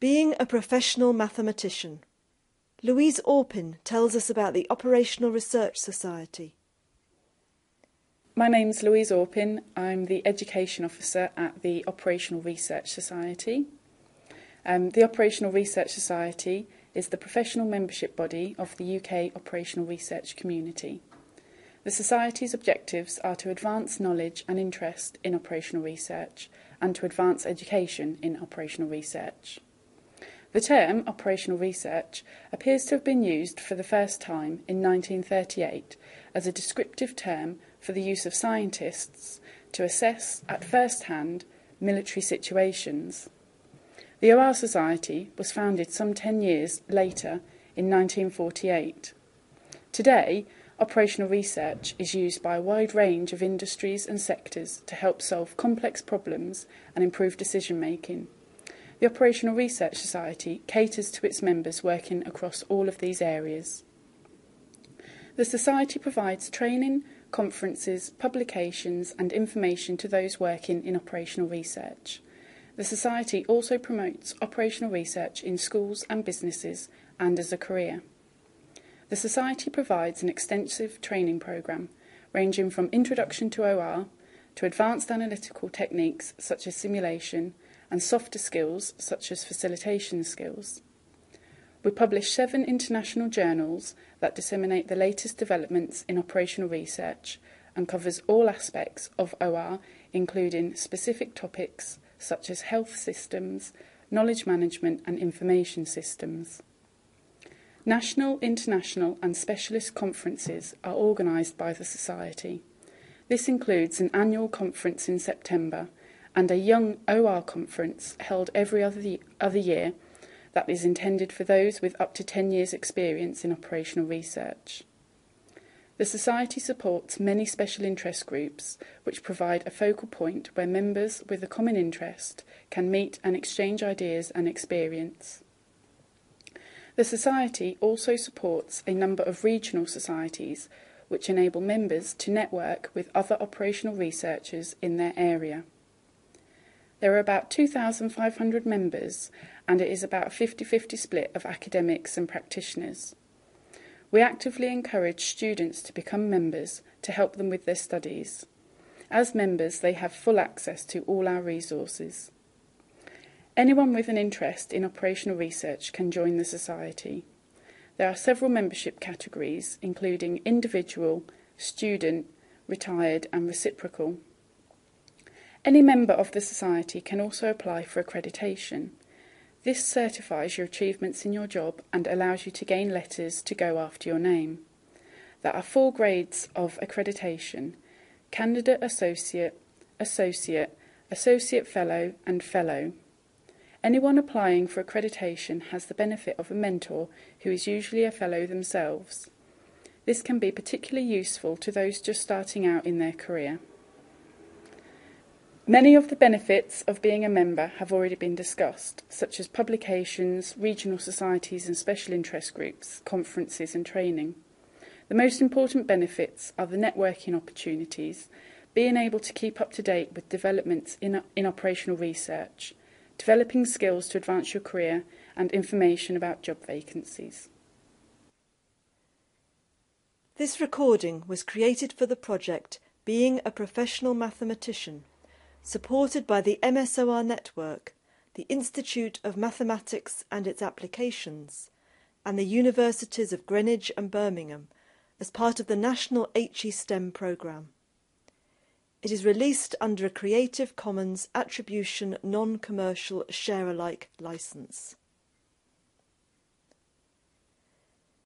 Being a professional mathematician. Louise Orpin tells us about the Operational Research Society. My name's Louise Orpin. I'm the Education Officer at the Operational Research Society. Um, the Operational Research Society is the professional membership body of the UK operational research community. The Society's objectives are to advance knowledge and interest in operational research and to advance education in operational research. The term operational research appears to have been used for the first time in 1938 as a descriptive term for the use of scientists to assess at first hand military situations. The OR Society was founded some 10 years later in 1948. Today, operational research is used by a wide range of industries and sectors to help solve complex problems and improve decision making. The Operational Research Society caters to its members working across all of these areas. The Society provides training, conferences, publications, and information to those working in operational research. The Society also promotes operational research in schools and businesses and as a career. The Society provides an extensive training programme ranging from introduction to OR to advanced analytical techniques such as simulation and softer skills such as facilitation skills. We publish seven international journals that disseminate the latest developments in operational research and covers all aspects of OR, including specific topics such as health systems, knowledge management, and information systems. National, international, and specialist conferences are organised by the Society. This includes an annual conference in September and a Young OR conference held every other, other year that is intended for those with up to 10 years' experience in operational research. The Society supports many special interest groups which provide a focal point where members with a common interest can meet and exchange ideas and experience. The Society also supports a number of regional societies which enable members to network with other operational researchers in their area. There are about 2,500 members, and it is about a 50 50 split of academics and practitioners. We actively encourage students to become members to help them with their studies. As members, they have full access to all our resources. Anyone with an interest in operational research can join the Society. There are several membership categories, including individual, student, retired, and reciprocal. Any member of the Society can also apply for accreditation. This certifies your achievements in your job and allows you to gain letters to go after your name. There are four grades of accreditation Candidate Associate, Associate, Associate Fellow, and Fellow. Anyone applying for accreditation has the benefit of a mentor who is usually a fellow themselves. This can be particularly useful to those just starting out in their career. Many of the benefits of being a member have already been discussed, such as publications, regional societies and special interest groups, conferences and training. The most important benefits are the networking opportunities, being able to keep up to date with developments in, in operational research, developing skills to advance your career, and information about job vacancies. This recording was created for the project Being a Professional Mathematician supported by the MSOR network, the Institute of Mathematics and its Applications, and the Universities of Greenwich and Birmingham as part of the National HE STEM programme. It is released under a Creative Commons Attribution Non-Commercial Share-alike licence.